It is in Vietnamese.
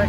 đây